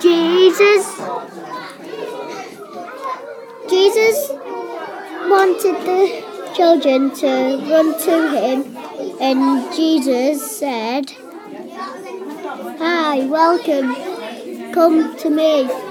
Jesus Jesus wanted the children to run to him and Jesus said, Hi, welcome, come to me.